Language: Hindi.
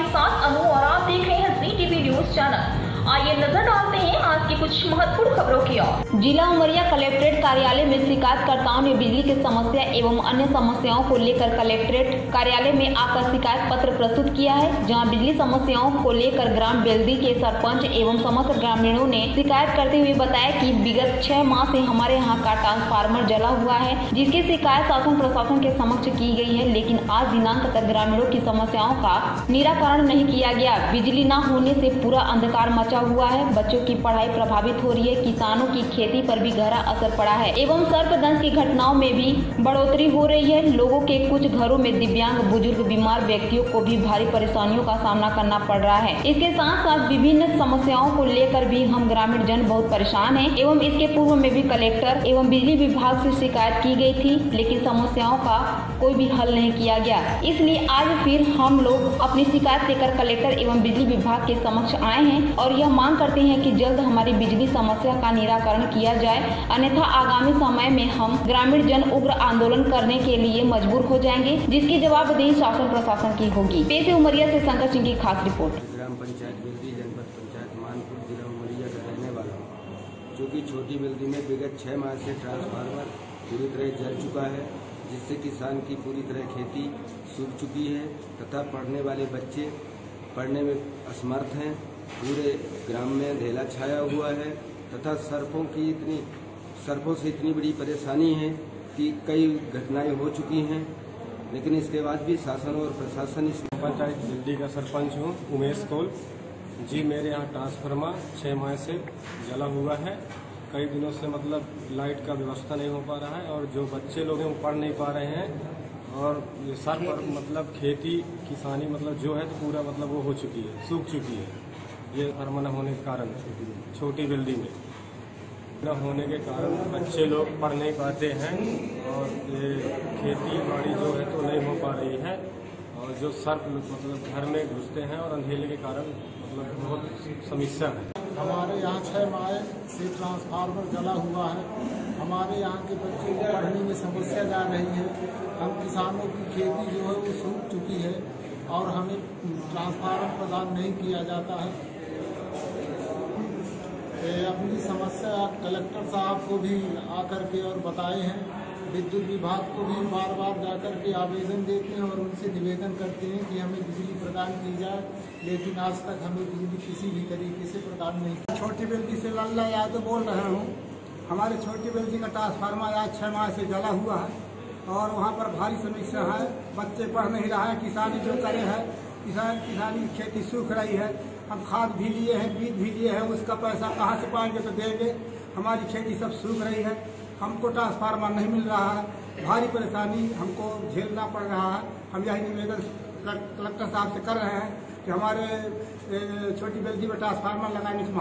आपके साथ अनु और आप देख रहे हैं जी टीवी न्यूज़ चैनल आइए नज़र डालते हैं आज की कुछ महत्वपूर्ण खबरों की ओर जिला उमरिया कलेक्ट्रेट कार्यालय में शिकायतकर्ताओं ने बिजली की समस्या एवं अन्य समस्याओं को लेकर कलेक्ट्रेट कार्यालय में आकर शिकायत पत्र प्रस्तुत किया है, जहाँ बिजली समस्याओं को लेकर ग्राम बेलदी के सरपंच एवं समस्त ग्रामीणों ने शिकायत करते हुए बताया कि विगत छह माह से हमारे यहाँ का ट्रांसफार्मर जला हुआ है, जिसकी शिकायत शासन प्रशासन के समक्ष की गई है, लेकिन आज दिनांक तक ग्रामीणों की समस्याओं का निराकरण नहीं किया गया। बिजली न होने से पूरा अंधकार मचा हुआ है, बच्चों की पढ़ाई प्रभावित हो रही है, किसानों की खेती पर भी गहरा असर पड़ा है, एवं सर्पदंश की घटनाओं में भी बढ़ोतरी हो रही है। लोगों के कुछ घरों में दिव्यांग, बुज़ुर्ग, बीमार व्यक्तियों को भी भारी परेशानियों का सामना करना पड़ रहा है। इसके साथ साथ विभिन्न समस्याओं को लेकर भी हम ग्रामीण जन बहुत परेशान है, एवं इसके पूर्व में भी कलेक्टर एवं बिजली विभाग ऐसी शिकायत की गई थी, लेकिन समस्याओं का कोई भी हल नहीं किया गया। इसलिए आज फिर हम लोग अपनी शिकायत लेकर कलेक्टर एवं बिजली विभाग के समक्ष आए हैं, और यह मांग करते हैं कि जल्द हमारी बिजली समस्या का निराकरण किया जाए। अन्यथा आगामी समय में हम ग्रामीण जन उग्र आंदोलन करने के लिए मजबूर हो जाएँगे, जिसकी जवाबदेही शासन प्रशासन की होगी। पेश उमरिया ऐसी शंकर सिंह की खास रिपोर्ट। ग्राम पंचायत जनपद पंचायत मानपुर, जिला उमरिया का रहने वाला जो कि छोटी बेलदी में विगत छह माह से ट्रांसफार्मर पूरी तरह जल चुका है, जिससे किसान की पूरी तरह खेती सूख चुकी है, तथा पढ़ने वाले बच्चे पढ़ने में असमर्थ हैं। पूरे ग्राम में अंधेला छाया हुआ है। तथा सर्पों की इतनी, सर्पों से इतनी बड़ी परेशानी है कि कई घटनाएँ हो चुकी हैं। लेकिन इसके बाद भी शासन और प्रशासन इस पंचायत दिल्ली का सरपंच हूँ, उमेश कौल। जी, मेरे यहाँ ट्रांसफार्मर छः माह से जला हुआ है। कई दिनों से मतलब लाइट का व्यवस्था नहीं हो पा रहा है और जो बच्चे लोग हैं वो पढ़ नहीं पा रहे हैं। और सर पर मतलब खेती, किसानी मतलब जो है तो पूरा मतलब वो हो चुकी है, सूख चुकी है। ये फर्मा न होने के कारण, छोटी बिल्डिंग में न होने के कारण बच्चे लोग पढ़ नहीं पाते हैं और ये खेती बाड़ी जो है तो नहीं हो पा रही है और जो सर्प मतलब घर में घुसते हैं और अंधेरे के कारण मतलब बहुत समस्या है। हमारे यहाँ छह माह से ट्रांसफार्मर जला हुआ है। हमारे यहाँ के बच्चों को पढ़ने में समस्या जा रही है। हम किसानों की खेती जो है वो सूख चुकी है और हमें ट्रांसफार्मर प्रदान नहीं किया जाता है। अपनी समस्या कलेक्टर साहब को भी आकर के और बताए हैं। विद्युत विभाग को भी बार बार जाकर के आवेदन देते हैं और उनसे निवेदन करते हैं कि हमें बिजली प्रदान की जाए, लेकिन आज तक हमें बिजली किसी भी तरीके से प्रदान नहीं छोटी बेल्दी से लल्ला यादव बोल रहे हूँ। हमारे छोटी बेल्दी का ट्रांसफार्मर आज छः माह से जला हुआ है और वहाँ पर भारी समस्या है। बच्चे पढ़ नहीं रहा है, किसानी जो करे हैं किसान किसानी की खेती सूख रही है, हम खाद भी लिए हैं, बीज भी लिए हैं, उसका पैसा कहाँ से पाएँगे तो देंगे। हमारी खेती सब सूख रही है, हमको ट्रांसफार्मर नहीं मिल रहा है, भारी परेशानी हमको झेलना पड़ रहा है। हम यही निवेदन कलेक्टर साहब से कर रहे हैं कि हमारे छोटी बेल्दी में ट्रांसफार्मर लगाने की